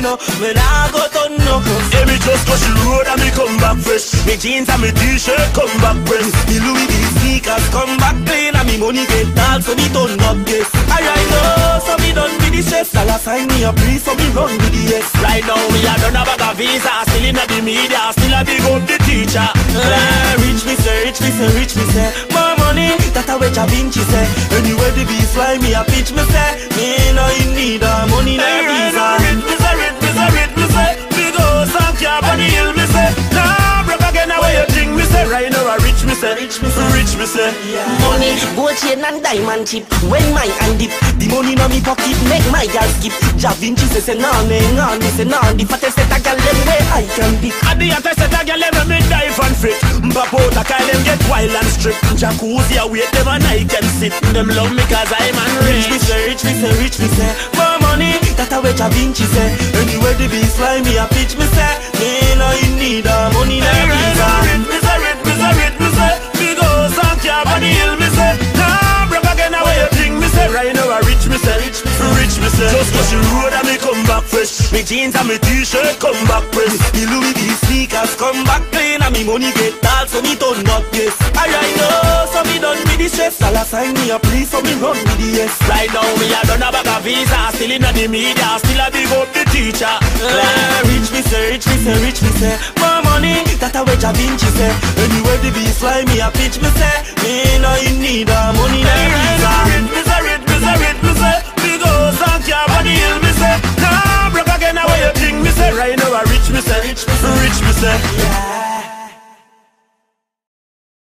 no, me nah go turn no. Hey, me just go the road and me come back fresh. Me jeans and me t-shirt come back press. Me Louis V sneakers come back clean and me money get tall so me turn up this. I know, so me done with the stress. Dollar sign me a please so me run with the yes. Right now me a done a bag of visa, still in the media, still a big up the teacher. Uh, rich me say, rich me say, rich me say. More money, that a way Jah Vinci say. Anywhere the bees fly me a pitch me say. Me no in need of money now rich me say, rich me say, rich. Money, gold chain and diamond chip. When my hand dip The money no me pocket make my girl skip. Jah Vinci say say nah me nah me say nah The fattest set a girl them way I can pick At the hottest set a girl ever me dive and fit. Mbap out a kyle them get wild and strict Jacuzzi a wait them and I can sit. Them love me cause I'm an Rich me say, rich me say, rich me say More money, that a way Jah Vinci say. Anywhere the bees fly me a pitch me say. Me no in need of money no Just cause the road and me come back fresh. Me jeans and me t-shirt come back press The Louis V sneakers come back clean and me money get tall so me turn up yes I right know so me done with the stress. Dollar sign me a please so me run with the yes Right now me a done a bag of visa. Still in the media, still a big up the teacher. Uh, rich me say, rich me say, rich me say. More money, that a way Jah Vinci say Anywhere the bees fly me a pitch me say. Me no in need of money no Yeah